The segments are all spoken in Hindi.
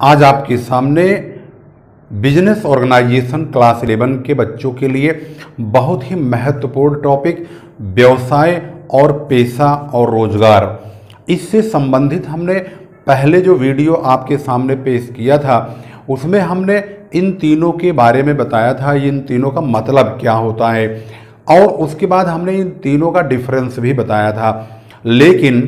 आज आपके सामने बिज़नेस ऑर्गेनाइजेशन क्लास 11 के बच्चों के लिए बहुत ही महत्वपूर्ण टॉपिक, व्यवसाय और पेशा और रोज़गार। इससे संबंधित हमने पहले जो वीडियो आपके सामने पेश किया था, उसमें हमने इन तीनों के बारे में बताया था इन तीनों का मतलब क्या होता है, और उसके बाद हमने इन तीनों का डिफरेंस भी बताया था। लेकिन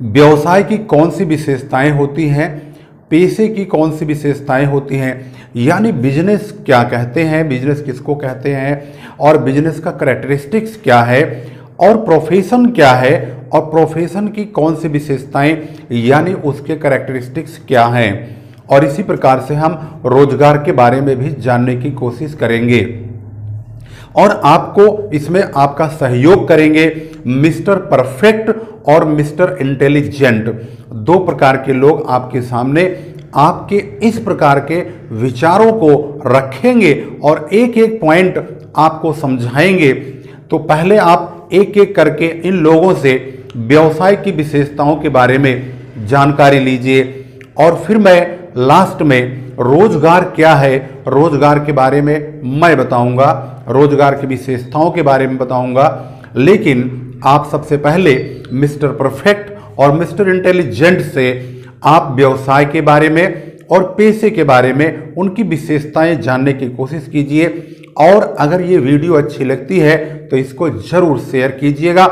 व्यवसाय की कौन सी विशेषताएँ होती हैं पेशे की कौन सी विशेषताएँ होती हैं, यानी बिज़नेस क्या कहते हैं बिज़नेस किसको कहते हैं, और बिज़नेस का करेक्टरिस्टिक्स क्या है, और प्रोफेशन क्या है, और प्रोफेशन की कौन सी विशेषताएँ, यानी उसके करेक्टरिस्टिक्स क्या हैं। और इसी प्रकार से हम रोज़गार के बारे में भी जानने की कोशिश करेंगे। और आपको इसमें आपका सहयोग करेंगे। मिस्टर परफेक्ट और मिस्टर इंटेलिजेंट। दो प्रकार के लोग आपके सामने, आपके इस प्रकार के विचारों को रखेंगे और एक एक पॉइंट आपको समझाएँगे। तो पहले आप एक एक करके इन लोगों से व्यवसाय की विशेषताओं के बारे में जानकारी लीजिए और फिर मैं लास्ट में, रोज़गार क्या है? रोज़गार के बारे में मैं बताऊँगा, रोज़गार की विशेषताओं के बारे में बताऊँगा। लेकिन आप सबसे पहले मिस्टर परफेक्ट और मिस्टर इंटेलिजेंट से आप व्यवसाय के बारे में और पेशे के बारे में उनकी विशेषताएँ जानने की कोशिश कीजिए। और अगर ये वीडियो अच्छी लगती है तो इसको ज़रूर शेयर कीजिएगा।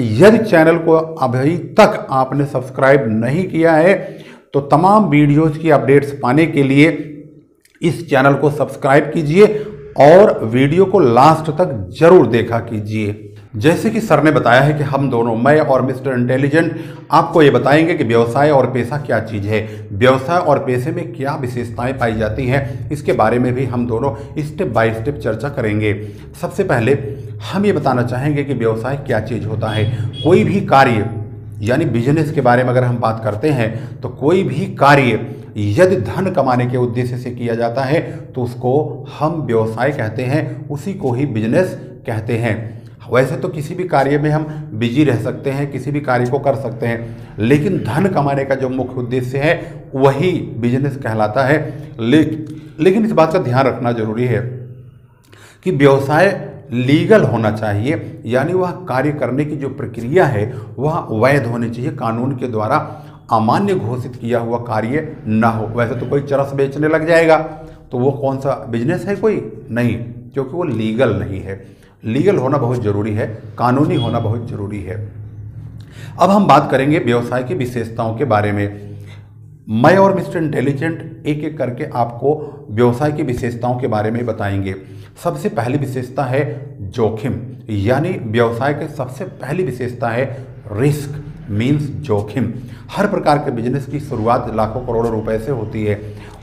यदि चैनल को अभी तक आपने सब्सक्राइब नहीं किया है तो तमाम वीडियोज़ की अपडेट्स पाने के लिए इस चैनल को सब्सक्राइब कीजिए और वीडियो को लास्ट तक ज़रूर देखा कीजिए। जैसे कि सर ने बताया है कि हम दोनों, मैं और मिस्टर इंटेलिजेंट, आपको ये बताएँगे कि व्यवसाय और पेशा क्या चीज़ है। व्यवसाय और पैसे में क्या विशेषताएँ पाई जाती हैं, इसके बारे में भी हम दोनों स्टेप बाय स्टेप चर्चा करेंगे। सबसे पहले हम ये बताना चाहेंगे कि व्यवसाय क्या चीज़ होता है। कोई भी कार्य, यानी बिज़नेस के बारे में अगर हम बात करते हैं तो कोई भी कार्य यदि धन कमाने के उद्देश्य से किया जाता है तो उसको हम व्यवसाय कहते हैं, उसी को ही बिज़नेस कहते हैं। वैसे तो किसी भी कार्य में हम बिज़ी रह सकते हैं किसी भी कार्य को कर सकते हैं लेकिन धन कमाने का जो मुख्य उद्देश्य है वही बिज़नेस कहलाता है। ले, लेकिन इस बात का ध्यान रखना ज़रूरी है कि व्यवसाय लीगल होना चाहिए यानी वह कार्य करने की जो प्रक्रिया है वह वैध होनी चाहिए कानून के द्वारा अमान्य घोषित किया हुआ कार्य ना हो। वैसे तो कोई चरस बेचने लग जाएगा तो वो कौन सा बिज़नेस है कोई? नहीं क्योंकि वो लीगल नहीं है। लीगल होना बहुत ज़रूरी है, कानूनी होना बहुत ज़रूरी है। अब हम बात करेंगे व्यवसाय की विशेषताओं के बारे में। मैं और मिस्टर इंटेलिजेंट एक एक करके आपको व्यवसाय की विशेषताओं के बारे में बताएँगे। सबसे पहली विशेषता है जोखिम, यानी व्यवसाय के सबसे पहली विशेषता है रिस्क मीन्स जोखिम। हर प्रकार के बिज़नेस की शुरुआत लाखों करोड़ों रुपए से होती है।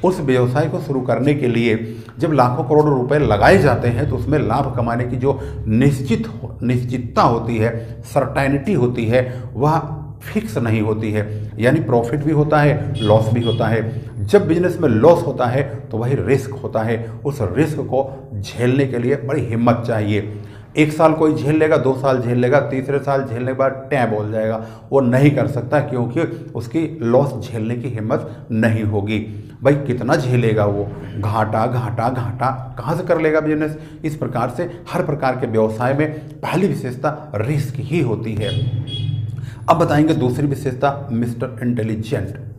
उस व्यवसाय को शुरू करने के लिए जब लाखों करोड़ रुपए लगाए जाते हैं तो उसमें लाभ कमाने की जो निश्चित निश्चितता होती है सर्टैनिटी होती है, वह फिक्स नहीं होती है। यानी प्रॉफिट भी होता है लॉस भी होता है। जब बिज़नेस में लॉस होता है तो वही रिस्क होता है। उस रिस्क को झेलने के लिए बड़ी हिम्मत चाहिए। एक साल कोई झेल लेगा, दो साल झेल लेगा, तीसरे साल झेलने के बाद टै बोल जाएगा। वो नहीं कर सकता क्योंकि उसकी लॉस झेलने की हिम्मत नहीं होगी। भाई, कितना झेलेगा वो? घाटा घाटा घाटा कहाँ से कर लेगा बिज़नेस इस प्रकार से हर प्रकार के व्यवसाय में पहली विशेषता रिस्क ही होती है। अब बताएँगे दूसरी विशेषता, मिस्टर इंटेलिजेंट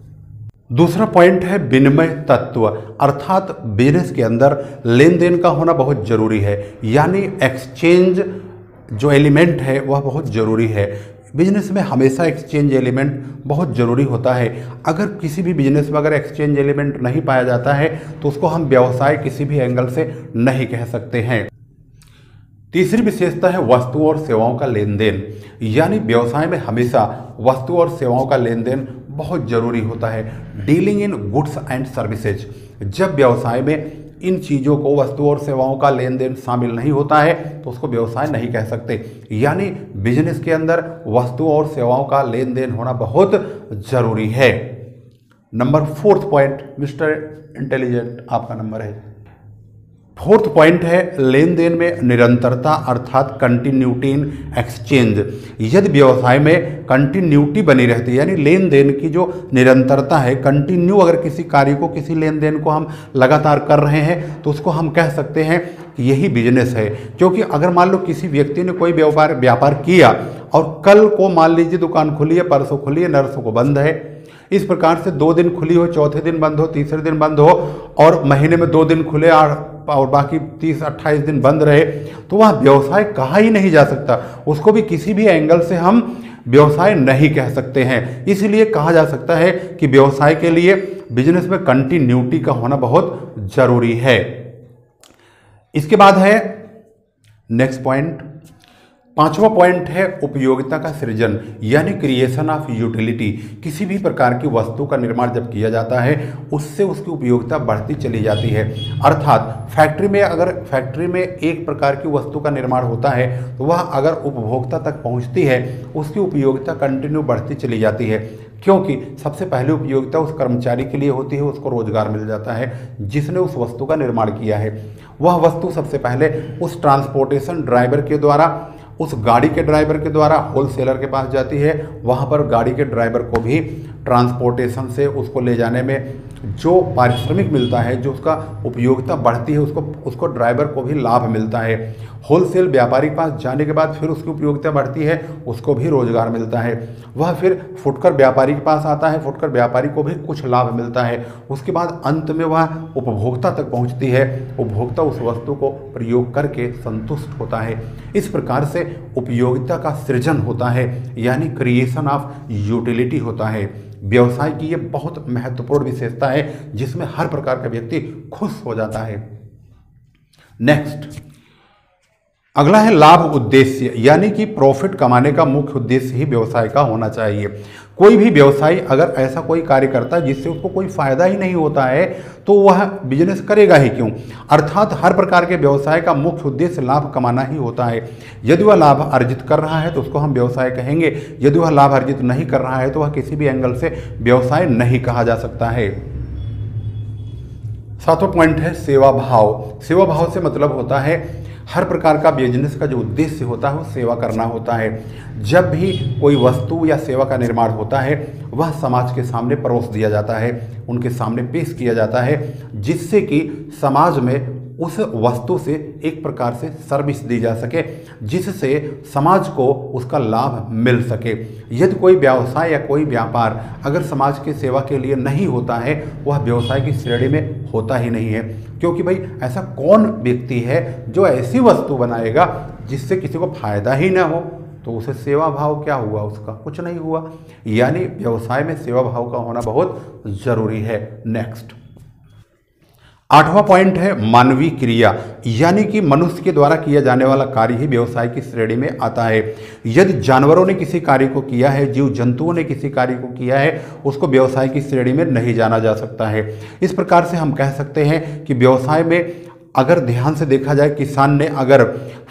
दूसरा पॉइंट है विनिमय तत्व। अर्थात बिज़नेस के अंदर लेन देन का होना बहुत ज़रूरी है। यानी एक्सचेंज जो एलिमेंट है, वह बहुत ज़रूरी है। बिज़नेस में हमेशा एक्सचेंज एलिमेंट बहुत ज़रूरी होता है। अगर किसी भी बिज़नेस में अगर एक्सचेंज एलिमेंट नहीं पाया जाता है तो उसको हम व्यवसाय किसी भी एंगल से नहीं कह सकते हैं। तीसरी विशेषता है वस्तु और सेवाओं का लेन देन यानी व्यवसाय में हमेशा वस्तु और सेवाओं का लेन देन बहुत ज़रूरी होता है। Dealing in goods and services. जब व्यवसाय में इन चीज़ों को वस्तु और सेवाओं का लेन देन शामिल नहीं होता है तो उसको व्यवसाय नहीं कह सकते। यानी बिज़नेस के अंदर वस्तु और सेवाओं का लेन देन होना बहुत ज़रूरी है। Number fourth point, mister intelligent, आपका नंबर है। फोर्थ पॉइंट है लेन देन में निरंतरता अर्थात कंटिन्यूटी इन एक्सचेंज यदि व्यवसाय में कंटिन्यूटी बनी रहती है, यानी लेन देन की जो निरंतरता है कंटिन्यू अगर किसी कार्य को, किसी लेन देन को हम लगातार कर रहे हैं तो उसको हम कह सकते हैं कि यही बिज़नेस है। क्योंकि अगर मान लो किसी व्यक्ति ने कोई व्यापार व्यापार किया और कल को मान लीजिए दुकान खुली है, परसों खुली है, नरसों को बंद है, इस प्रकार से दो दिन खुली हो, चौथे दिन बंद हो, तीसरे दिन बंद हो और महीने में दो दिन खुले और बाकी तीस, अट्ठाईस दिन बंद रहे तो वह व्यवसाय कहा ही नहीं जा सकता। उसको भी किसी भी एंगल से हम व्यवसाय नहीं कह सकते हैं। इसलिए कहा जा सकता है कि व्यवसाय के लिए बिज़नेस में कंटिन्यूटी का होना बहुत ज़रूरी है। इसके बाद है नेक्स्ट पॉइंट पांचवा पॉइंट है उपयोगिता का सृजन, यानी क्रिएशन ऑफ़ यूटिलिटी किसी भी प्रकार की वस्तु का निर्माण जब किया जाता है, उससे उसकी उपयोगिता बढ़ती चली जाती है। अर्थात फैक्ट्री में अगर फैक्ट्री में एक प्रकार की वस्तु का निर्माण होता है तो वह अगर उपभोक्ता तक पहुँचती है, उसकी उपयोगिता कंटिन्यू बढ़ती चली जाती है। क्योंकि सबसे पहले उपयोगिता उस कर्मचारी के लिए होती है, उसको रोज़गार मिल जाता है, जिसने उस वस्तु का निर्माण किया है। वह वस्तु सबसे पहले उस ट्रांसपोर्टेशन ड्राइवर के द्वारा उस गाड़ी के ड्राइवर के द्वारा होलसेलर के पास जाती है। वहाँ पर गाड़ी के ड्राइवर को भी ट्रांसपोर्टेशन से उसको ले जाने में जो पारिश्रमिक मिलता है, जो उसका उपयोगिता बढ़ती है, उसको उसको ड्राइवर को भी लाभ मिलता है। होलसेल व्यापारी के पास जाने के बाद फिर उसकी उपयोगिता बढ़ती है, उसको भी रोज़गार मिलता है। वह फिर फुटकर व्यापारी के पास आता है, फुटकर व्यापारी को भी कुछ लाभ मिलता है। उसके बाद अंत में वह उपभोक्ता तक पहुँचती है। उपभोक्ता उस वस्तु को प्रयोग करके संतुष्ट होता है। इस प्रकार से उपयोगिता का सृजन होता है, यानी क्रिएशन ऑफ़ यूटिलिटी होता है। व्यवसाय की ये बहुत महत्वपूर्ण विशेषता है, जिसमें हर प्रकार का व्यक्ति खुश हो जाता है। नेक्स्ट अगला है लाभ उद्देश्य, यानी कि प्रॉफिट कमाने का मुख्य उद्देश्य ही व्यवसाय का होना चाहिए। कोई भी व्यवसायी अगर ऐसा कोई कार्य करता है जिससे उसको कोई फ़ायदा ही नहीं होता है तो वह बिज़नेस करेगा ही क्यों? अर्थात हर प्रकार के व्यवसाय का मुख्य उद्देश्य लाभ कमाना ही होता है। यदि वह लाभ अर्जित कर रहा है तो उसको हम व्यवसाय कहेंगे। यदि वह लाभ अर्जित नहीं कर रहा है तो वह किसी भी एंगल से व्यवसाय नहीं कहा जा सकता है। सातवां पॉइंट है सेवा भाव। सेवा भाव से मतलब होता है हर प्रकार का बिज़नेस का जो उद्देश्य होता है, वो सेवा करना होता है। जब भी कोई वस्तु या सेवा का निर्माण होता है, वह समाज के सामने परोस दिया जाता है, उनके सामने पेश किया जाता है, जिससे कि समाज में उस वस्तु से एक प्रकार से सर्विस दी जा सके, जिससे समाज को उसका लाभ मिल सके। यदि कोई व्यवसाय या कोई व्यापार अगर समाज के सेवा के लिए नहीं होता है, वह व्यवसाय की श्रेणी में होता ही नहीं है। क्योंकि भाई, ऐसा कौन व्यक्ति है जो ऐसी वस्तु बनाएगा जिससे किसी को फ़ायदा ही ना हो? तो उसे सेवा भाव क्या हुआ उसका? कुछ नहीं हुआ। यानी व्यवसाय में सेवा भाव का होना बहुत ज़रूरी है। नेक्स्ट आठवां पॉइंट है मानवीय क्रिया, यानी कि मनुष्य के द्वारा किया जाने वाला कार्य ही व्यवसाय की श्रेणी में आता है। यदि जानवरों ने किसी कार्य को किया है, जीव जंतुओं ने किसी कार्य को किया है, उसको व्यवसाय की श्रेणी में नहीं जाना जा सकता है। इस प्रकार से हम कह सकते हैं कि व्यवसाय में अगर ध्यान से देखा जाए, किसान ने अगर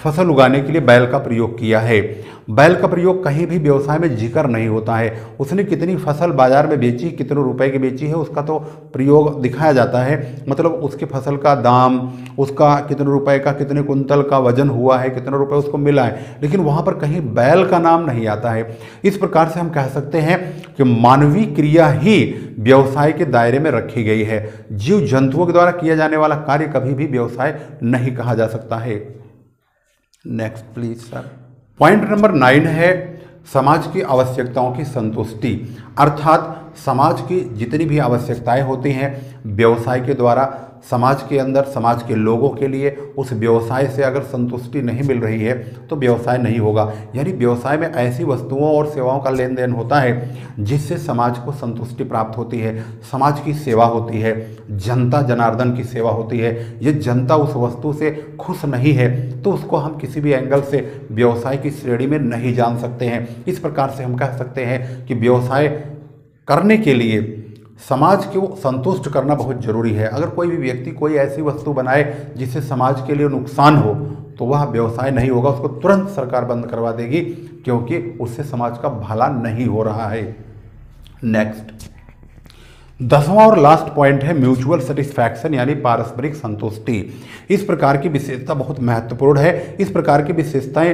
फ़सल उगाने के लिए बैल का प्रयोग किया है। बैल का प्रयोग कहीं भी व्यवसाय में ज़िक्र नहीं होता है। उसने कितनी फ़सल बाज़ार में बेची, कितने रुपए की बेची है, उसका तो प्रयोग दिखाया जाता है। मतलब उसके फ़सल का दाम, उसका कितने रुपए का, कितने कुंतल का वज़न हुआ है, कितने रुपए उसको मिला है। लेकिन वहाँ पर कहीं बैल का नाम नहीं आता है। इस प्रकार से हम कह सकते हैं कि मानवीय क्रिया ही व्यवसाय के दायरे में रखी गई है। जीव जंतुओं के द्वारा किया जाने वाला कार्य कभी भी व्यवसाय नहीं कहा जा सकता है। Next please sir point number nine है, समाज की आवश्यकताओं की संतुष्टि। अर्थात समाज की जितनी भी आवश्यकताएँ होती हैं, व्यवसाय के द्वारा समाज के अंदर, समाज के लोगों के लिए उस व्यवसाय से अगर संतुष्टि नहीं मिल रही है तो व्यवसाय नहीं होगा। यानी व्यवसाय में ऐसी वस्तुओं और सेवाओं का लेन देन होता है, जिससे समाज को संतुष्टि प्राप्त होती है, समाज की सेवा होती है, जनता, जनार्दन की सेवा होती है। ये जनता उस वस्तु से खुश नहीं है तो उसको हम किसी भी एंगल से व्यवसाय की श्रेणी में नहीं जान सकते हैं। इस प्रकार से हम कह सकते हैं कि व्यवसाय करने के लिए समाज को संतुष्ट करना बहुत ज़रूरी है। अगर कोई भी व्यक्ति कोई ऐसी वस्तु बनाए जिससे समाज के लिए नुकसान हो तो वह व्यवसाय नहीं होगा, उसको तुरंत सरकार बंद करवा देगी, क्योंकि उससे समाज का भला नहीं हो रहा है। नेक्स्ट दसवां और लास्ट पॉइंट है म्यूचुअल सेटिस्फैक्शन यानी पारस्परिक संतुष्टि। इस प्रकार की विशेषता बहुत महत्वपूर्ण है। इस प्रकार की विशेषताएँ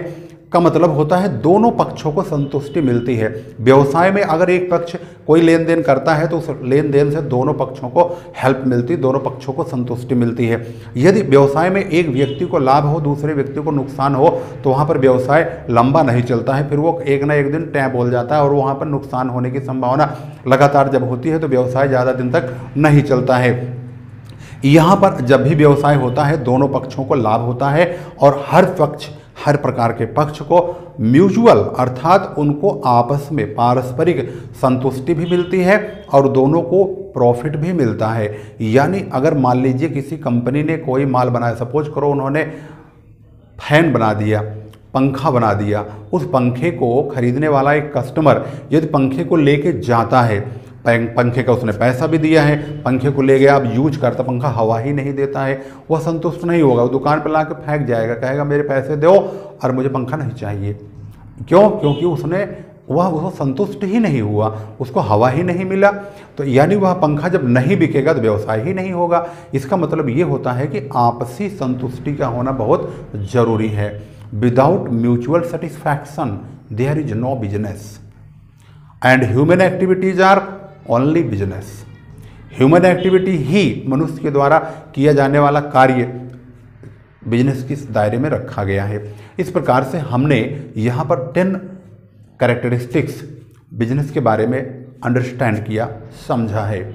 का मतलब होता है दोनों पक्षों को संतुष्टि मिलती है। व्यवसाय में अगर एक पक्ष कोई लेन देन करता है तो उस लेन देन से दोनों पक्षों को हेल्प मिलती, दोनों पक्षों को संतुष्टि मिलती है। यदि व्यवसाय में एक व्यक्ति को लाभ हो, दूसरे व्यक्ति को नुकसान हो तो वहाँ पर व्यवसाय लंबा नहीं चलता है। फिर वो एक ना एक दिन टै बोल जाता है और वहाँ पर नुकसान होने की संभावना लगातार जब होती है तो व्यवसाय ज़्यादा दिन तक नहीं चलता है। यहाँ पर जब भी व्यवसाय होता है, दोनों पक्षों को लाभ होता है और हर पक्ष हर प्रकार के पक्ष को म्यूचुअल अर्थात उनको आपस में पारस्परिक संतुष्टि भी मिलती है और दोनों को प्रॉफिट भी मिलता है। यानी अगर मान लीजिए किसी कंपनी ने कोई माल बनाया, सपोज़ करो उन्होंने फ़ैन बना दिया, पंखा बना दिया, उस पंखे को खरीदने वाला एक कस्टमर यदि पंखे को लेके जाता है पंखे का उसने पैसा भी दिया है, पंखे को ले गया अब यूज़ करता पंखा हवा ही नहीं देता है, वह संतुष्ट नहीं होगा, वो दुकान पर ला फेंक जाएगा, कहेगा, मेरे पैसे दो और मुझे पंखा नहीं चाहिए। क्यों? क्योंकि उसने, वह उसको संतुष्ट ही नहीं हुआ, उसको हवा ही नहीं मिला। तो यानी वह पंखा जब नहीं बिकेगा तो व्यवसाय ही नहीं होगा। इसका मतलब ये होता है कि आपसी संतुष्टि का होना बहुत ज़रूरी है। Without mutual satisfaction there is no business and human activities are only business human activity ही मनुष्य के द्वारा किया जाने वाला कार्य बिज़नेस के दायरे में रखा गया है। इस प्रकार से हमने यहाँ पर टेन करेक्टरिस्टिक्स बिज़नेस के बारे में अंडरस्टैंड किया, समझा है।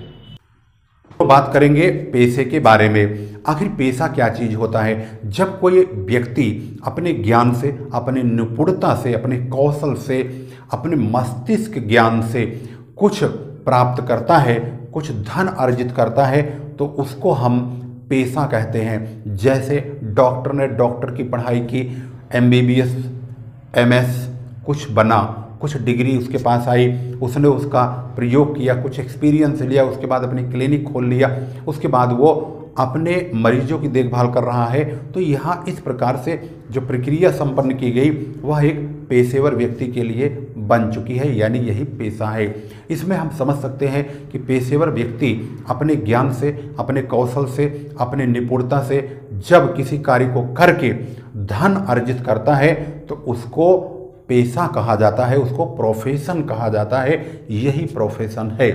तो बात करेंगे पैसे के बारे में। आखिर पैसा क्या चीज़ होता है? जब कोई व्यक्ति अपने ज्ञान से, अपने निपुणता से, अपने कौशल से, अपने मस्तिष्क ज्ञान से कुछ प्राप्त करता है, कुछ धन अर्जित करता है तो उसको हम पेशा कहते हैं। जैसे डॉक्टर ने डॉक्टर की पढ़ाई की M B B S M S कुछ बना, कुछ डिग्री उसके पास आई, उसने उसका प्रयोग किया, कुछ एक्सपीरियंस लिया, उसके बाद अपनी क्लिनिक खोल लिया, उसके बाद वो अपने मरीजों की देखभाल कर रहा है। तो यहाँ इस प्रकार से जो प्रक्रिया संपन्न की गई, वह एक पेशेवर व्यक्ति के लिए बन चुकी है, यानी यही पेशा है। इसमें हम समझ सकते हैं कि पेशेवर व्यक्ति अपने ज्ञान से, अपने कौशल से, अपने निपुणता से जब किसी कार्य को करके धन अर्जित करता है तो उसको पेशा कहा जाता है, उसको प्रोफेशन कहा जाता है, यही प्रोफेशन है।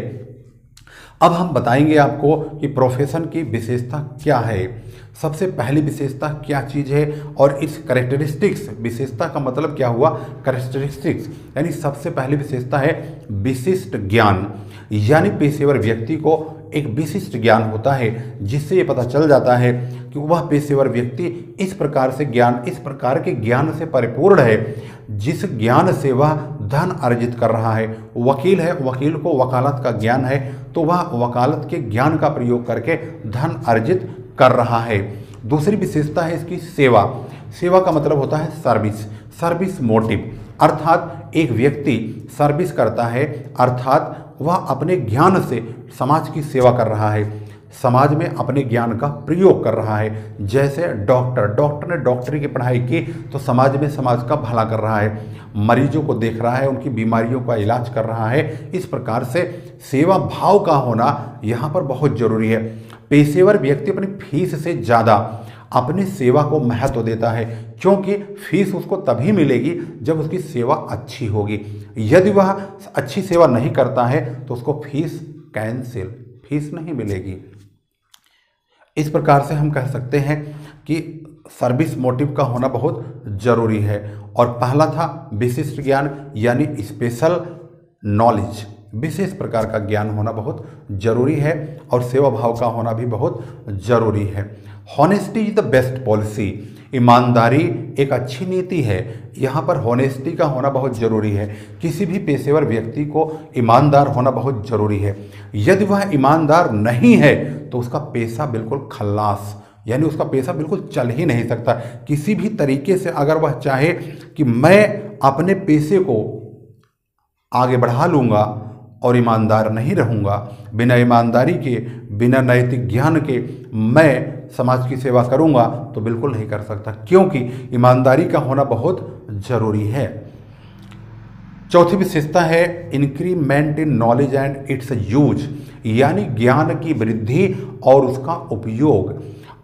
अब हम बताएँगे आपको कि प्रोफेशन की विशेषता क्या है। सबसे पहली विशेषता क्या चीज़ है और इस करेक्टरिस्टिक्स विशेषता का मतलब क्या हुआ? करेक्टरिस्टिक्स यानी सबसे पहली विशेषता है विशिष्ट ज्ञान। यानी पेशेवर व्यक्ति को एक विशिष्ट ज्ञान होता है, जिससे ये पता चल जाता है कि वह पेशेवर व्यक्ति इस प्रकार से ज्ञान, इस प्रकार के ज्ञान से परिपूर्ण है, जिस ज्ञान से वह धन अर्जित कर रहा है। वकील है, वकील को वकालत का ज्ञान है तो वह वकालत के ज्ञान का प्रयोग करके धन अर्जित कर रहा है। दूसरी विशेषता है इसकी सेवा। सेवा का मतलब होता है सर्विस। Service motive. अर्थात एक व्यक्ति सर्विस करता है, अर्थात वह अपने ज्ञान से समाज की सेवा कर रहा है। समाज में अपने ज्ञान का प्रयोग कर रहा है। जैसे डॉक्टर डॉक्टर ने डॉक्टरी की पढ़ाई की तो समाज में समाज का भला कर रहा है। मरीजों को देख रहा है, उनकी बीमारियों का इलाज कर रहा है। इस प्रकार से सेवा भाव का होना यहाँ पर बहुत ज़रूरी है। पेशेवर व्यक्ति अपनी फ़ीस से ज़्यादा अपनी सेवा को महत्व देता है, क्योंकि फ़ीस उसको तभी मिलेगी जब उसकी सेवा अच्छी होगी। यदि वह अच्छी सेवा नहीं करता है तो उसको फ़ीस कैंसिल, फ़ीस नहीं मिलेगी। इस प्रकार से हम कह सकते हैं कि सर्विस मोटिव का होना बहुत ज़रूरी है। और पहला था विशिष्ट ज्ञान, यानी स्पेशल नॉलेज। विशेष प्रकार का ज्ञान होना बहुत ज़रूरी है और सेवा भाव का होना भी बहुत ज़रूरी है। Honesty is the best policy ईमानदारी एक अच्छी नीति है। यहाँ पर हॉनेस्टी का होना बहुत ज़रूरी है। किसी भी पेशेवर व्यक्ति को ईमानदार होना बहुत ज़रूरी है। यदि वह ईमानदार नहीं है तो उसका पेशा बिल्कुल खल्लास, यानी उसका पैसा बिल्कुल चल ही नहीं सकता। किसी भी तरीके से अगर वह चाहे कि मैं अपने पैसे को आगे बढ़ा लूँगा और ईमानदार नहीं रहूँगा। बिना ईमानदारी के, बिना नैतिक ज्ञान के मैं समाज की सेवा करूँगा तो बिल्कुल नहीं कर सकता, क्योंकि ईमानदारी का होना बहुत ज़रूरी है। चौथी विशेषता है increment in knowledge and its use यानी ज्ञान की वृद्धि और उसका उपयोग।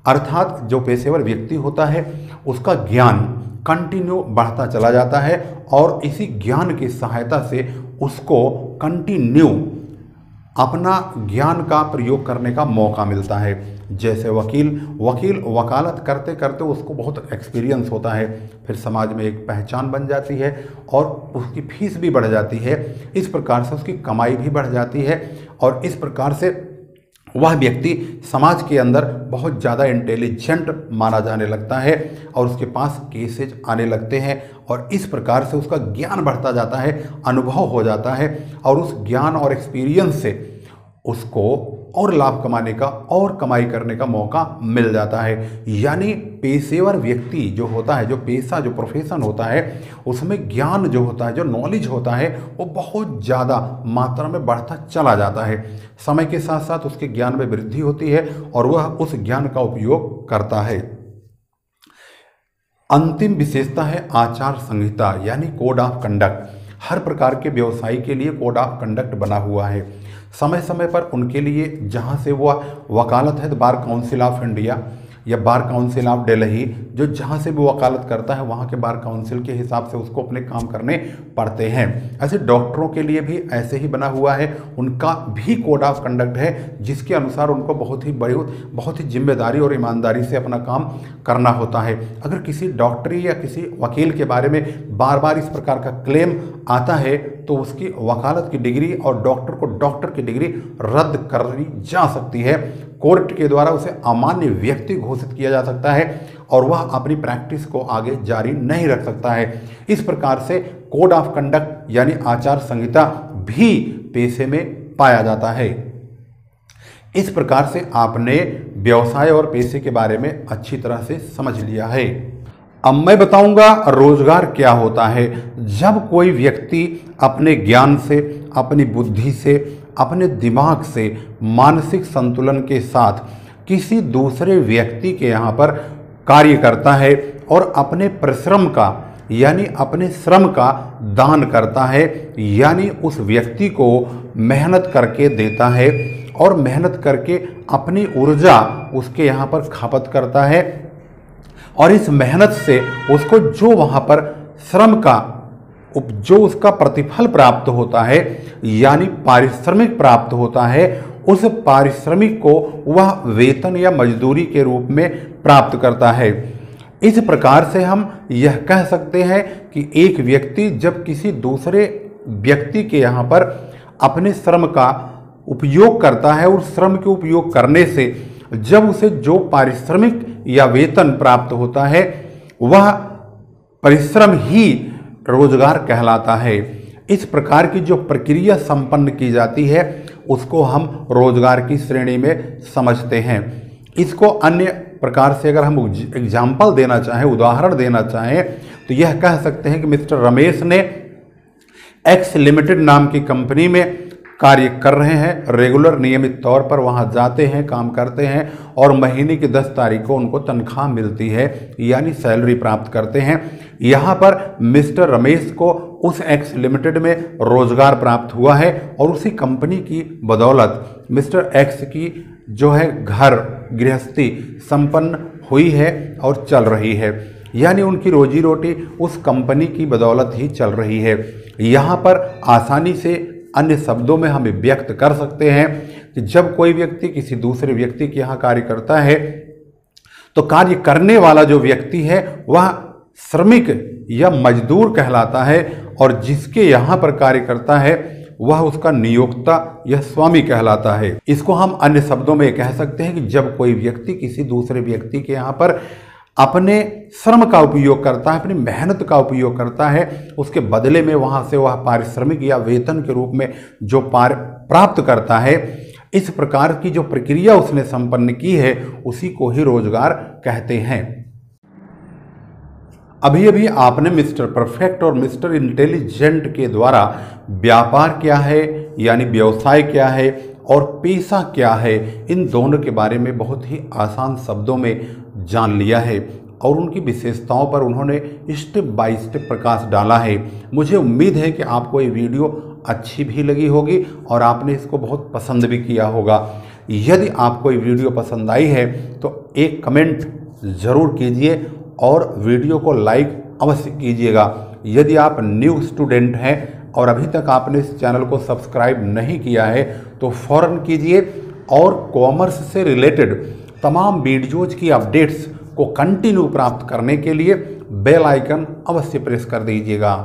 अर्थात जो पेशेवर व्यक्ति होता है, उसका ज्ञान कंटिन्यू बढ़ता चला जाता है और इसी ज्ञान की सहायता से उसको कंटिन्यू अपना ज्ञान का प्रयोग करने का मौका मिलता है। जैसे वकील वकील वकालत करते करते उसको बहुत एक्सपीरियंस होता है। फिर समाज में एक पहचान बन जाती है और उसकी फ़ीस भी बढ़ जाती है। इस प्रकार से उसकी कमाई भी बढ़ जाती है और इस प्रकार से वह व्यक्ति समाज के अंदर बहुत ज़्यादा इंटेलिजेंट माना जाने लगता है और उसके पास केसेज आने लगते हैं और इस प्रकार से उसका ज्ञान बढ़ता जाता है, अनुभव हो जाता है और उस ज्ञान और एक्सपीरियंस से उसको और लाभ कमाने का और कमाई करने का मौका मिल जाता है। यानी पेशेवर व्यक्ति जो होता है, जो पेशा, जो प्रोफेशन होता है, उसमें ज्ञान जो होता है, जो नॉलेज होता है, वो बहुत ज़्यादा मात्रा में बढ़ता चला जाता है। समय के साथ साथ उसके ज्ञान में वृद्धि होती है और वह उस ज्ञान का उपयोग करता है। अंतिम विशेषता है आचार संहिता, यानी कोड ऑफ़ कंडक्ट हर प्रकार के व्यवसाय के लिए कोड ऑफ़ कंडक्ट बना हुआ है। समय समय पर उनके लिए जहाँ से वह वकालत है तो बार काउंसिल ऑफ़ इंडिया या बार काउंसिल ऑफ़ दिल्ली जो जहाँ से भी वकालत करता है, वहाँ के बार काउंसिल के हिसाब से उसको अपने काम करने पड़ते हैं। ऐसे डॉक्टरों के लिए भी ऐसे ही बना हुआ है। उनका भी कोड ऑफ़ कंडक्ट है, जिसके अनुसार उनको बहुत ही बड़ी, बहुत ही ज़िम्मेदारी और ईमानदारी से अपना काम करना होता है। अगर किसी डॉक्टरी या किसी वकील के बारे में बार बार इस प्रकार का क्लेम आता है तो उसकी वकालत की डिग्री और डॉक्टर को डॉक्टर की डिग्री रद्द कर जा सकती है। कोर्ट के द्वारा उसे अमान्य व्यक्ति घोषित किया जा सकता है और वह अपनी प्रैक्टिस को आगे जारी नहीं रख सकता है। इस प्रकार से कोड ऑफ़ कंडक्ट यानी आचार संहिता भी पेशे में पाया जाता है। इस प्रकार से आपने व्यवसाय और पेशे के बारे में अच्छी तरह से समझ लिया है। अब मैं बताऊँगा रोज़गार क्या होता है। जब कोई व्यक्ति अपने ज्ञान से, अपनी बुद्धि से अपने दिमाग से मानसिक संतुलन के साथ किसी दूसरे व्यक्ति के यहाँ पर कार्य करता है और अपने परिश्रम का, यानी अपने श्रम का दान करता है, यानी उस व्यक्ति को मेहनत करके देता है और मेहनत करके अपनी ऊर्जा उसके यहाँ पर खपत करता है और इस मेहनत से उसको जो वहाँ पर श्रम का जो उसका प्रतिफल प्राप्त होता है, यानी पारिश्रमिक प्राप्त होता है, उस पारिश्रमिक को वह वेतन या मजदूरी के रूप में प्राप्त करता है। इस प्रकार से हम यह कह सकते हैं कि एक व्यक्ति जब किसी दूसरे व्यक्ति के यहाँ पर अपने श्रम का उपयोग करता है और श्रम के उपयोग करने से जब उसे जो पारिश्रमिक या वेतन प्राप्त होता है, वह परिश्रम ही रोज़गार कहलाता है। इस प्रकार की जो प्रक्रिया संपन्न की जाती है, उसको हम रोज़गार की श्रेणी में समझते हैं। इसको अन्य प्रकार से अगर हम एग्ज़ाम्पल देना चाहें, उदाहरण देना चाहें तो यह कह सकते हैं कि मिस्टर रमेश ने एक्स लिमिटेड नाम की कंपनी में कार्य कर रहे हैं रेगुलर नियमित तौर पर वहाँ जाते हैं, काम करते हैं और महीने की दस तारीख को उनको तनख्वाह मिलती है, यानी सैलरी प्राप्त करते हैं। यहाँ पर मिस्टर रमेश को उस एक्स लिमिटेड में रोज़गार प्राप्त हुआ है और उसी कंपनी की बदौलत मिस्टर एक्स की जो है घर गृहस्थी संपन्न हुई है और चल रही है। यानी उनकी रोजी रोटी उस कंपनी की बदौलत ही चल रही है। यहाँ पर आसानी से अन्य शब्दों में हम व्यक्त कर सकते हैं कि जब कोई व्यक्ति किसी दूसरे व्यक्ति के यहाँ कार्य करता है तो कार्य करने वाला जो व्यक्ति है, वह श्रमिक या मजदूर कहलाता है और जिसके यहाँ पर कार्य करता है, वह उसका नियोक्ता या स्वामी कहलाता है। इसको हम अन्य शब्दों में कह सकते हैं कि जब कोई व्यक्ति किसी दूसरे व्यक्ति के यहाँ पर अपने श्रम का उपयोग करता है, अपनी मेहनत का उपयोग करता है, उसके बदले में वहाँ से वह पारिश्रमिक या वेतन के रूप में जो पार प्राप्त करता है, इस प्रकार की जो प्रक्रिया उसने संपन्न की है, उसी को ही रोज़गार कहते हैं। अभी अभी आपने मिस्टर परफेक्ट और मिस्टर इंटेलिजेंट के द्वारा व्यापार क्या है, यानी व्यवसाय क्या है और पेशा क्या है, इन दोनों के बारे में बहुत ही आसान शब्दों में जान लिया है और उनकी विशेषताओं पर उन्होंने स्टेप बाय स्टेप प्रकाश डाला है। मुझे उम्मीद है कि आपको ये वीडियो अच्छी भी लगी होगी और आपने इसको बहुत पसंद भी किया होगा। यदि आपको ये वीडियो पसंद आई है तो एक कमेंट ज़रूर कीजिए और वीडियो को लाइक अवश्य कीजिएगा। यदि आप न्यू स्टूडेंट हैं और अभी तक आपने इस चैनल को सब्सक्राइब नहीं किया है तो फ़ौरन कीजिए और कॉमर्स से रिलेटेड तमाम वीडियोज़ की अपडेट्स को कंटिन्यू प्राप्त करने के लिए बेल आइकन अवश्य प्रेस कर दीजिएगा।